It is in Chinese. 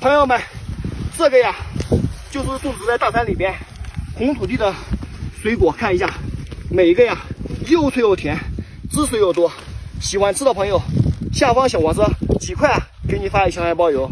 朋友们这个呀就是种植在大山里边红土地的水果看一下每一个呀又脆又甜汁水又多喜欢吃的朋友下方小黄车几块啊给你发一箱还包邮。